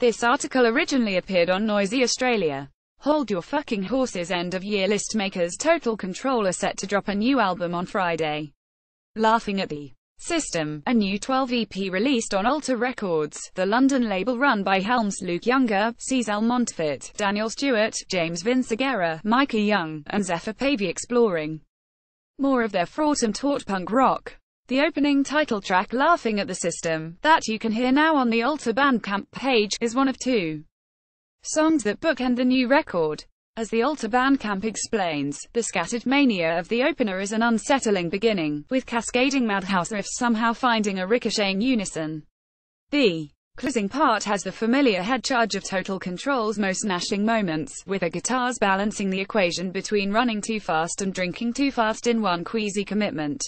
This article originally appeared on Noisey Australia. Hold Your Fucking Horses End of Year List Makers Total Control are set to drop a new album on Friday. Laughing at the System, a new 12 EP released on Alter Records, the London label run by Helms, Luke Younger, sees Al Montfort, Daniel Stewart, James Vinciguerra, Mikey Young, and Zephyr Pavey exploring more of their fraught and taut punk rock. The opening title track, Laughing at the System, that you can hear now on the Alter Bandcamp page, is one of two songs that bookend the new record. As the Alter Bandcamp explains, the scattered mania of the opener is an unsettling beginning, with cascading madhouse riffs somehow finding a ricocheting unison. The closing part has the familiar head charge of Total Control's most gnashing moments, with the guitars balancing the equation between running too fast and drinking too fast in one queasy commitment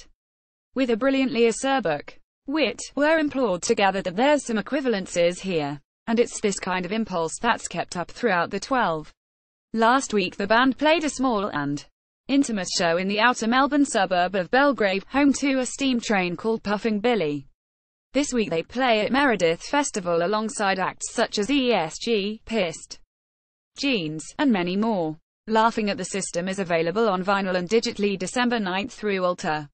with a brilliantly acerbic wit, we're implored to gather that there's some equivalences here. And it's this kind of impulse that's kept up throughout the 12. Last week the band played a small and intimate show in the outer Melbourne suburb of Belgrave, home to a steam train called Puffing Billy. This week they play at Meredith Festival alongside acts such as ESG, Pissed, Jeans, and many more. Laughing at the System is available on vinyl and digitally December 9 through Alter.